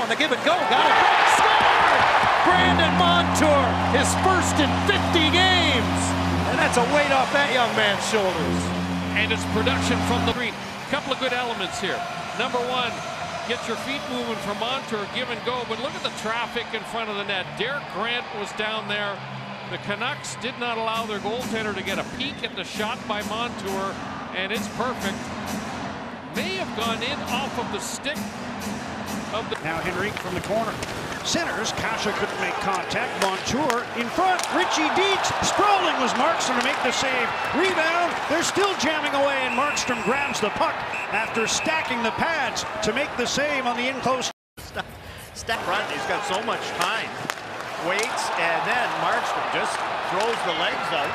On the give and go, got it. Score! Brandon Montour, his first in 50 games. And that's a weight off that young man's shoulders. And it's production from the green. Couple of good elements here. Number one, get your feet moving from Montour, give and go. But look at the traffic in front of the net. Derek Grant was down there. The Canucks did not allow their goaltender to get a peek at the shot by Montour, and it's perfect. May have gone in off of the stick. Now Henrique from the corner. Centers, Kase couldn't make contact. Montour in front. Ritchie Deeks. Sprawling was Markstrom to make the save. Rebound. They're still jamming away, and Markstrom grabs the puck after stacking the pads to make the save on the in close. Step front. He's got so much time. Waits, and then Markstrom just throws the legs out.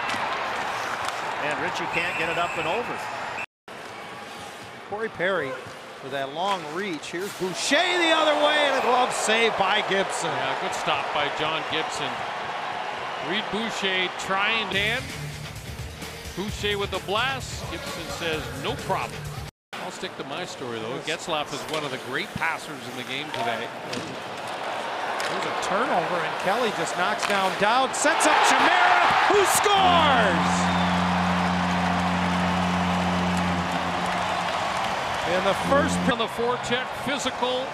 And Ritchie can't get it up and over. Corey Perry with that long reach. Here's Boucher the other way, and a glove save by Gibson. Yeah, good stop by John Gibson. Reid Boucher trying Dan. Boucher with the blast. Gibson says no problem. I'll stick to my story though. Getzlaf is one of the great passers in the game today. There's a turnover, and Kelly just knocks down Dowd, sets up Chimera, who scores! In the first on the forecheck, physical.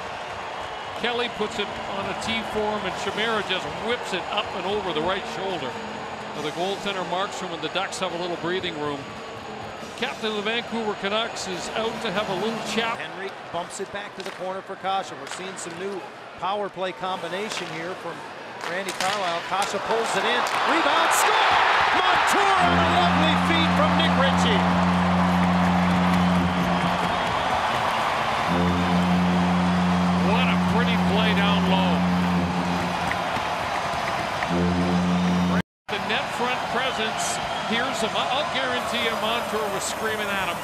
Kelly puts it on a T form, and Chimera just whips it up and over the right shoulder. Now the goaltender Markstrom and the Ducks have a little breathing room. Captain of the Vancouver Canucks is out to have a little chat. Henry bumps it back to the corner for Kase. We're seeing some new power play combination here from Randy Carlyle. Kase pulls it in. Rebound, score! Montour on a lovely feed from Nick Ritchie. Pretty play down low. The net front presence. Here's him. I'll guarantee you Montour was screaming at him.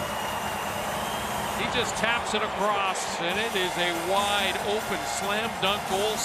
He just taps it across, and it is a wide open slam dunk goal.